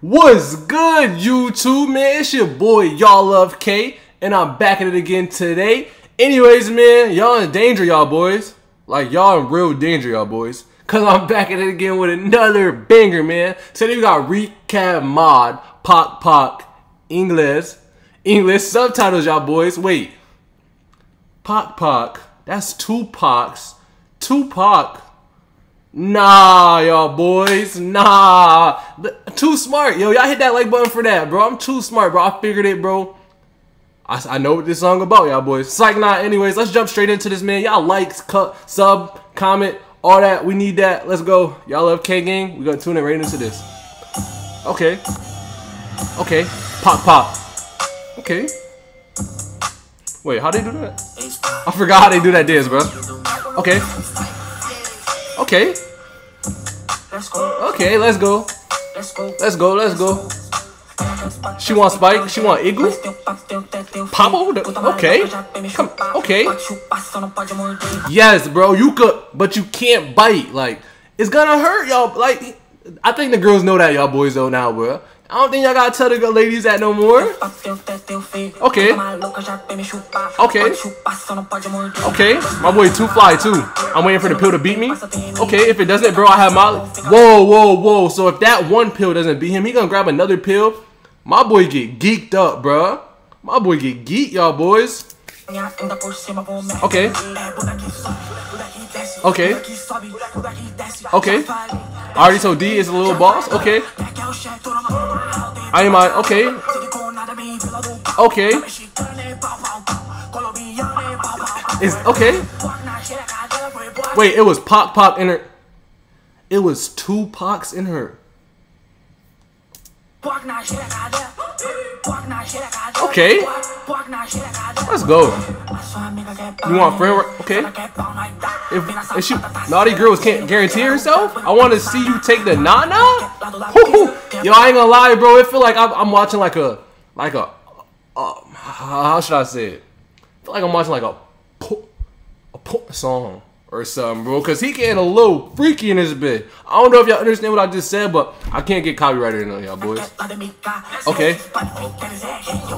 What's good, YouTube, man? It's your boy, Y'all Love Kae, and I'm back at it again today. Anyways, man, y'all in danger, y'all boys. Like, y'all in real danger, y'all boys. Because I'm back at it again with another banger, man. Today we got Recayd Mob, Poc Poc, English, English subtitles, y'all boys. Wait. Poc Poc, that's Tupac's. Tupac. Nah, y'all boys. Nah. Too smart. Yo, y'all hit that like button for that, bro. I'm too smart, bro. I figured it, bro. I, I know what this song about, y'all boys. Psych not. Anyways, let's jump straight into this, man. Y'all likes, cut, sub, comment, all that. We need that. Let's go. Y'all love Kae Gang. We gonna tune in right into this. Okay. Okay. Pop, pop. Okay. Wait, how they do that? I forgot how they do that dance, bro. Okay. Okay. Okay, let's go. Let's go, let's go. She want Spike, she want Igloo. Pop over okay. Come, okay. Yes, bro, you could, but you can't bite. Like, it's gonna hurt y'all. Like, I think the girls know that y'all boys know now, bro. I don't think y'all gotta tell the ladies that no more. Okay. Okay. Okay. My boy Too Fly too. I'm waiting for the pill to beat me. Okay, if it doesn't, bro, I have my. Whoa, whoa, whoa. So if that one pill doesn't beat him, he gonna grab another pill. My boy get geeked up, bro. My boy get geeked, y'all boys. Okay. Okay. Okay. I already told D is a little boss. Okay. I am my okay. Okay. Is okay. Wait, it was Pop Pop in her. It was two Pocs in her. Okay. Let's go. You want friend? Okay. If, if she naughty girls can't guarantee herself, I want to see you take the nana. Yo, I ain't gonna lie, bro. It feel like I'm, I'm watching like a like a uh, how should I say it? I feel like I'm watching like a a song or something, bro. Cause he getting a little freaky in his bed. I don't know if y'all understand what I just said, but I can't get copyrighted in on y'all boys. Okay.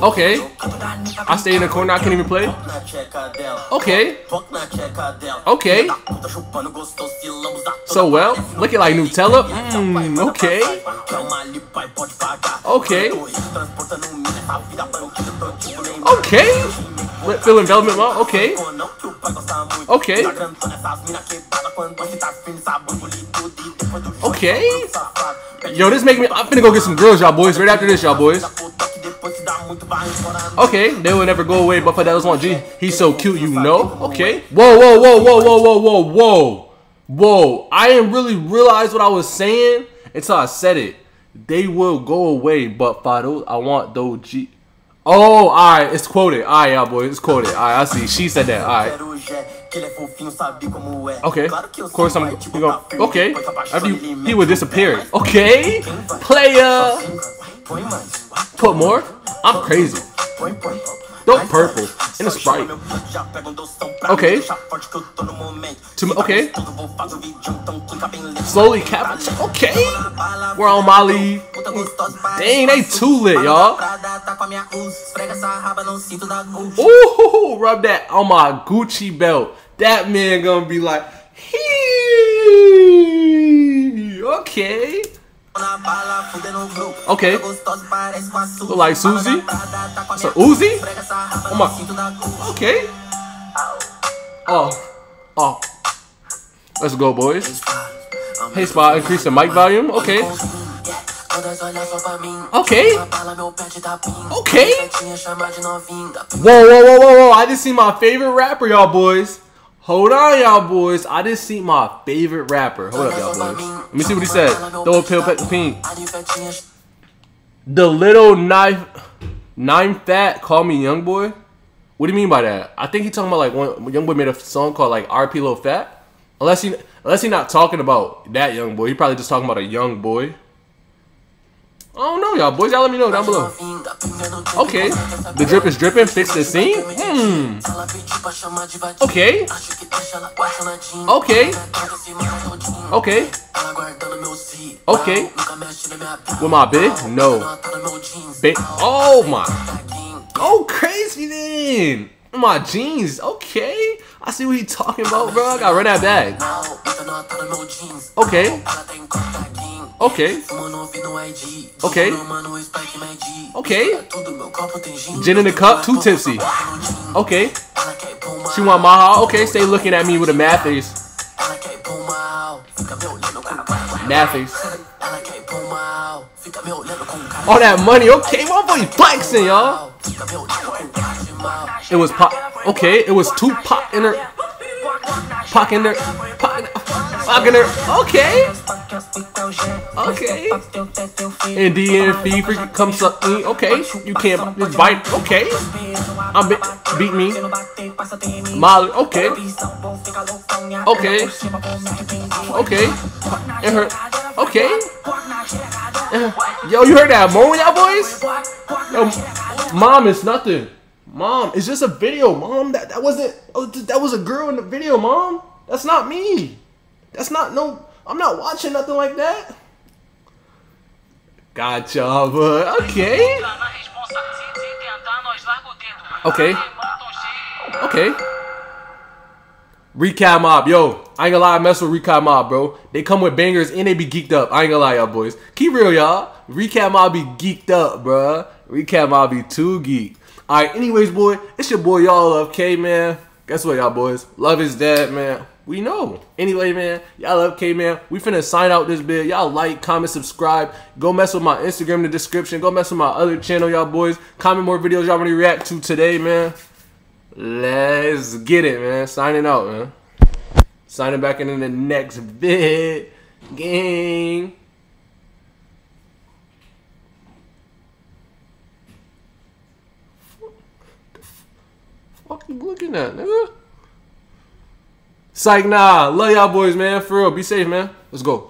Okay. I stay in the corner. I can't even play. Okay. Okay. So well, look at like Nutella. Mm, okay. Okay. Okay. Feeling Velvet Mom. Okay. Okay. Okay. Yo, this make me. I'm finna go get some girls, y'all boys. Right after this, y'all boys. Okay, they will never go away, but for that was one G. He's so cute, you know. Okay. Whoa, whoa, whoa, whoa, whoa, whoa, whoa, whoa, whoa. I didn't really realize what I was saying until I said it. They will go away, but for those, I want those G. Oh, alright, it's quoted. Alright, y'all boys, it's quoted. Alright, I see. She said that. Alright. Okay. Of course I'm gonna Okay. After you, he would disappear. Okay. Player. Put more? I'm crazy. Dope purple. In a sprite. Okay. To, okay. Slowly cap. Okay. We're on Molly. Dang, they too lit, y'all. Ooh, rub that on my Gucci belt. That man gonna be like, hee. Okay. Okay. Look like Susie. So Uzi? Oh. Okay. Oh. Oh. Let's go, boys. Hey, spot. Increase the mic volume. Okay. Okay. Okay. Whoa, whoa, whoa, whoa, whoa. I just see my favorite rapper, y'all boys. Hold on, y'all boys. I just see my favorite rapper. Hold up, y'all boys. Let me see what he said. Throw a pill, pet the pink. The little knife, nine fat, call me young boy. What do you mean by that? I think he talking about like one young boy made a song called like RP Little Fat. Unless he, unless he not talking about that young boy. He probably just talking about a young boy. I don't know, y'all boys. Y'all let me know down below. Okay. The drip is dripping. Fix the scene. Hmm. Okay. Okay. Okay. Okay. With my bitch? No. Ba oh my. Oh crazy then. My jeans. Okay. I see what he talking about, bro. I gotta run that bag. Okay. Okay. Okay. Okay. Gin in the cup, too tipsy. Okay. She want Maha. Okay, stay looking at me with a mad face. Mad face. All that money. Okay, my boy flexing, y'all. It was pop. Okay, it was two pop in her. Pop in her. Pop in her. Pop in her. Okay. Okay. And DNF freaking comes up. Mm, okay. You can't bite. Okay. I'm be beat me. Molly. Okay. Okay. Okay. And her. Okay. Yo, you heard that moan, y'all boys? Yo, mom, it's nothing. Mom, it's just a video, mom. That that wasn't. Oh, that was a girl in the video, mom. That's not me. That's not no. I'm not watching nothing like that. Gotcha, but okay. Okay. Okay. Recayd Mob, yo. I ain't gonna lie, I mess with Recayd Mob, bro. They come with bangers and they be geeked up. I ain't gonna lie, y'all boys. Keep real, y'all. Recayd Mob be geeked up, bro. Recayd Mob be too geek. Alright, anyways, boy, it's your boy, y'all love Kae, man. Guess what, y'all boys? Love is dead, man. We know. Anyway, man, y'all love Kae, man. We finna sign out this bit. Y'all like, comment, subscribe. Go mess with my Instagram in the description. Go mess with my other channel, y'all boys. Comment more videos y'all want to react to today, man. Let's get it, man. Signing out, man. Signing back in the next vid. Gang. What the Fuck you looking at, nigga? Psych, nah. Love y'all boys, man. For real. Be safe, man. Let's go.